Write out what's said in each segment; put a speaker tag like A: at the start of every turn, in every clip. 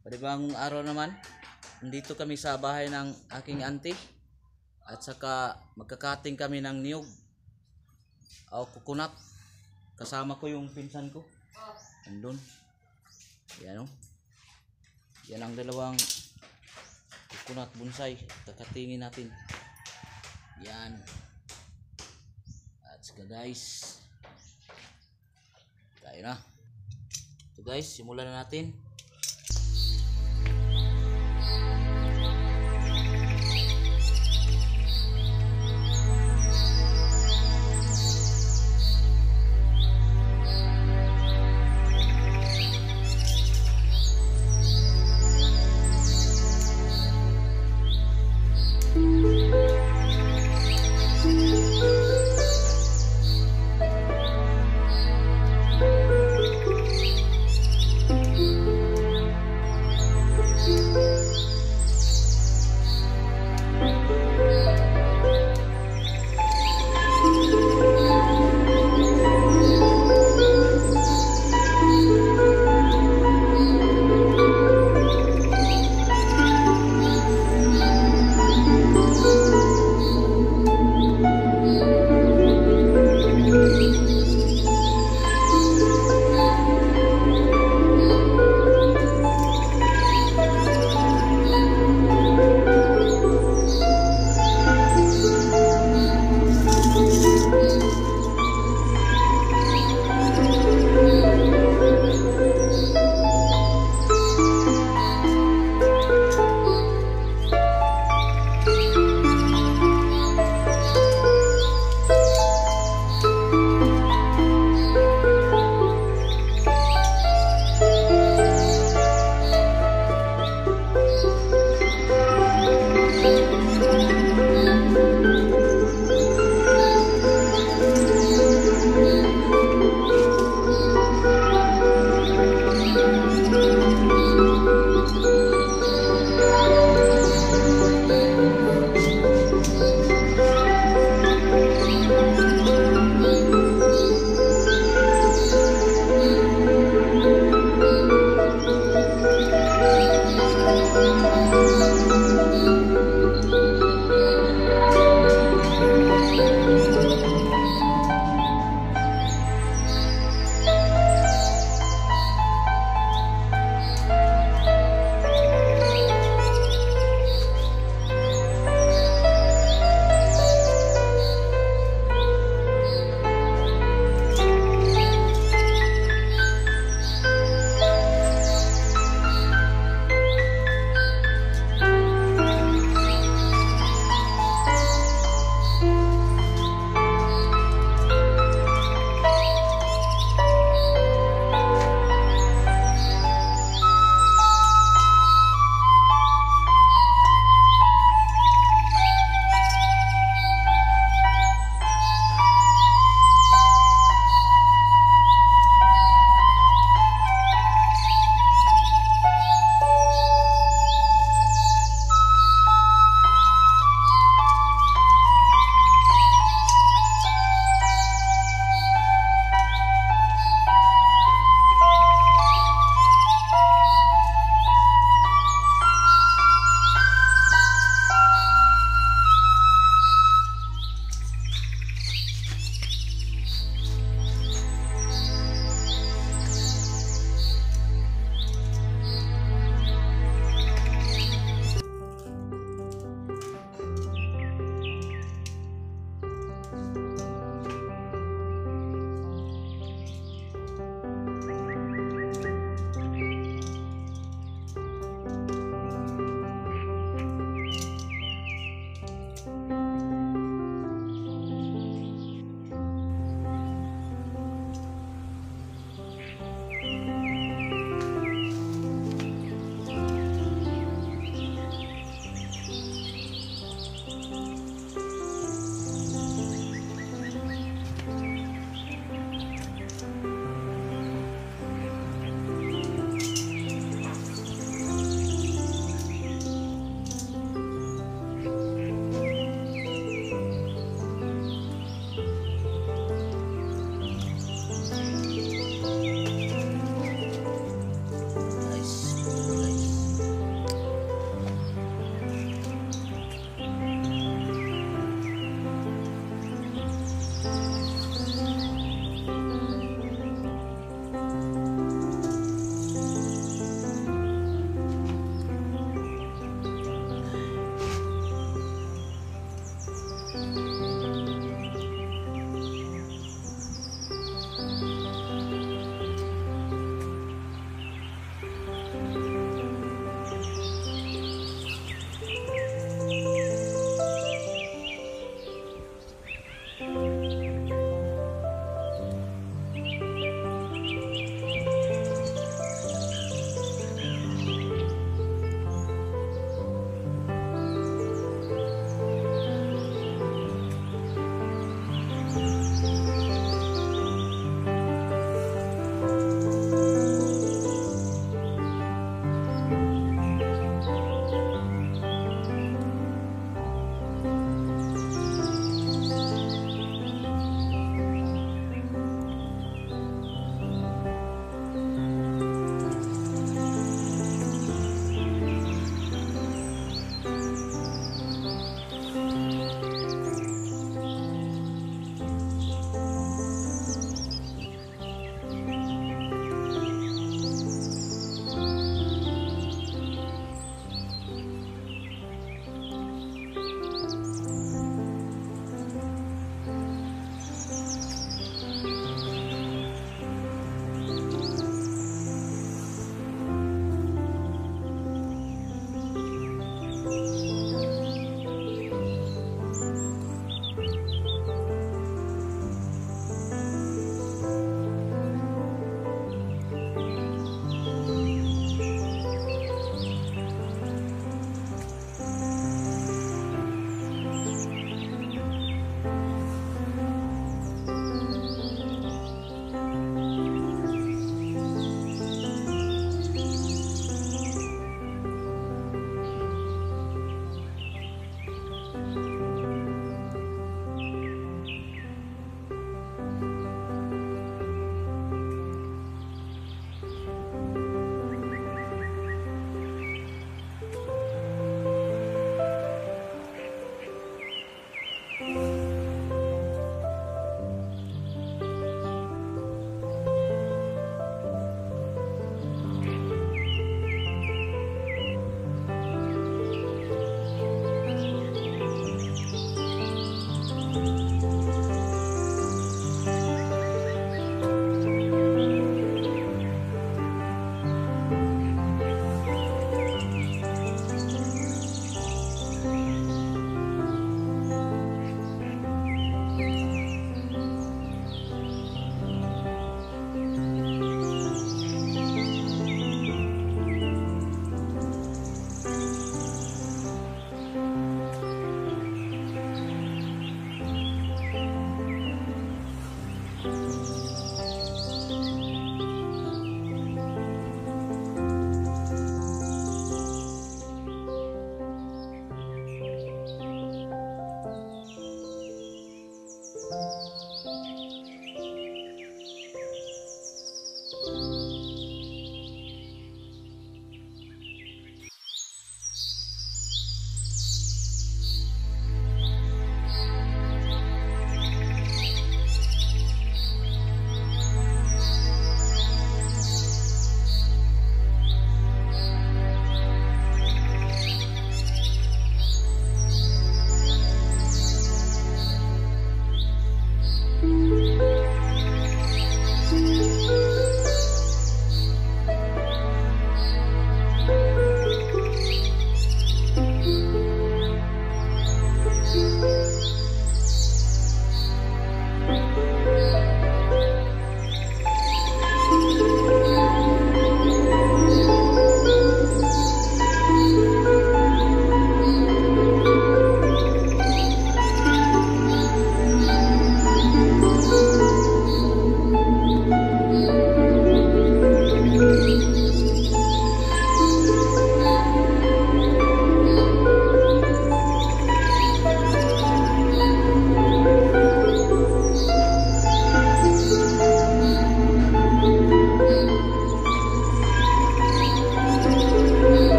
A: Panibagong araw naman. Nandito kami sa bahay ng aking auntie. At saka magkakating kami ng niyog. O kukunat. Kasama ko yung pinsan ko. Andun. Yan o. Yan ang dalawang kukunat bonsai. Kakatingin natin. Yan. At saka guys. Tayo na. So guys, simulan na natin.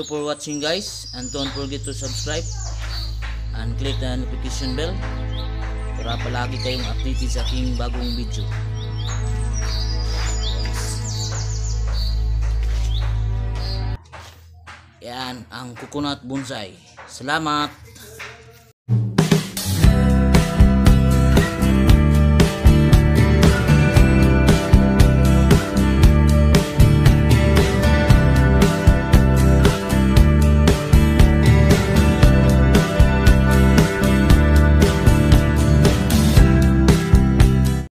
A: You for watching guys and don't forget to subscribe and click the notification bell para palagi kayong updated sa aking bagong video. Yan ang coconut bonsai. Salamat!